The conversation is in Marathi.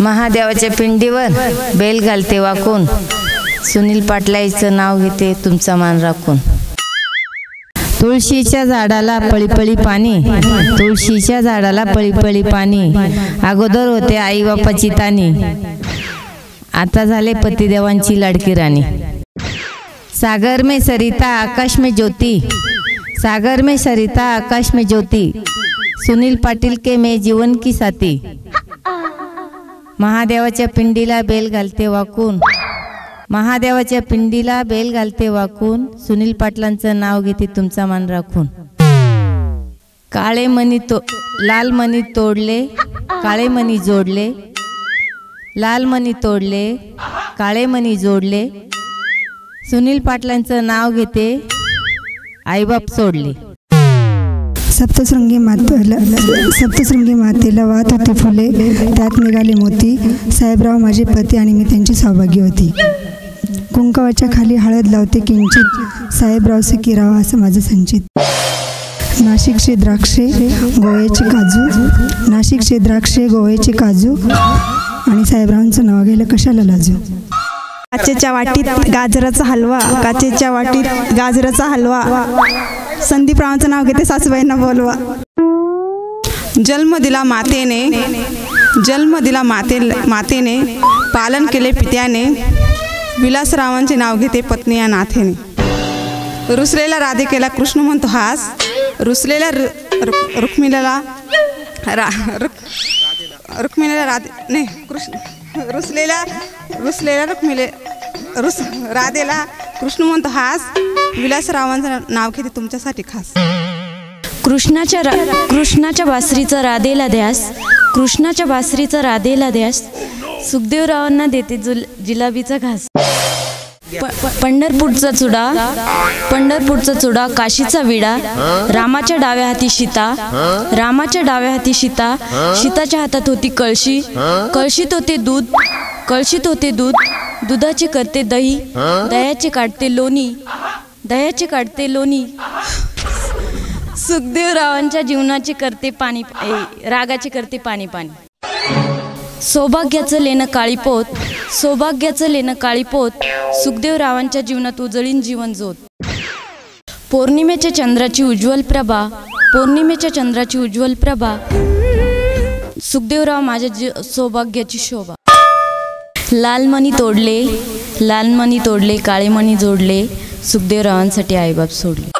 महादेवाच्या पिंडीवर बेल घालते वाकून. सुनील पाटलाईचं नाव घेते तुमचा मान राखून. तुळशीच्या झाडाला पळीपळी पाणी. तुळशीच्या झाडाला पळीपळी पाणी. अगोदर होते आई बापाची तानी आता झाले पतिदेवांची लाडकी राणी. सागर में सरिता आकाश में ज्योती. सागर में सरिता आकाश में ज्योति. सुनील पाटील के में जीवन की साथी. महादेवाच्या पिंडीला बेल घालते वाकून. महादेवाच्या पिंडीला बेल घालते वाकून. सुनील पाटलांचं नाव घेते तुमचा मान राखून. काळे मणी तो लाल मणी तोडले काळे मणी जोडले लाल मणी तोडले काळे मणी जोडले. सुनील पाटलांचं नाव घेते आईबाप सोडले. सप्तशृंगी मातेला सप्तशृंगी मातेला वाहत होती फुले. त्यात निघाले मोती. साहेबराव माझे पती आणि मी त्यांची सहभागी होती. कुंकवाच्या खाली हळद लावते किंचित. साहेबराव किराव किरावा असं माझं संचित. नाशिकचे द्राक्षे गोव्याचे काजू. नाशिकचे द्राक्षे गोव्याचे काजू. आणि साहेबरावांचं नाव घ्यायला कशाला लाजू? काचेच्या वाटीत गाजराचा हलवा काचेच्या वाटीत गाजराचा हलवा. संदीपरावांचं नाव घेते सासूबाईंना बोलवा. जन्म दिला मातेने जन्म दिला माते मातेने पालन केले पित्याने. विलासरावांचे नाव घेते पत्नी या नाथेने. रुसलेला राधिकेला कृष्ण म्हणतो हास. रुसलेल्या रु- रु- रुक्मिणीला रा रुक् रुक्मिणीला राधे नाही कृष्ण. रुसलेल्या रुसलेल्या रुक्मिले रुस राधेला कृष्ण म्हणतो हास विलासरावांचं नाव घेते तुमच्यासाठी खास. कृष्णाच्या रा कृष्णाच्या बासरीचा राधेला द्यास कृष्णाच्या बासरीचा राधेला द्यास सुखदेवरावांना देते जुल जिलाबीचा घास. पंढरपूरचा चुडा पंढरपूरचा चुडा काशीचा विडा रामाच्या डाव्या हाती सीता रामाच्या डाव्या हाती सीता सीताच्या हातात होती कळशी कळशीत होते दूध कळशीत होते दूध दुधाचे करते दही दह्याचे काढते लोणी दह्याचे काढते लोणी. सुखदेवरावांच्या जीवनाचे करते पाणी ए, रागाचे करते पाणी पाणी. सौभाग्याचं लेणं काळीपोत सौभाग्याचं लेणं काळीपोत सुखदेवरावांच्या जीवनात उजळीन जीवन जोत. पौर्णिमेच्या चंद्राची उज्ज्वल प्रभा पौर्णिमेच्या चंद्राची उज्ज्वल प्रभा. सुखदेवराव माझ्या जी सौभाग्याची शोभा. लालमणी तोडले लालमणी तोडले काळेमणी जोडले सुखदेवरावांसाठी आईबाप सोडले.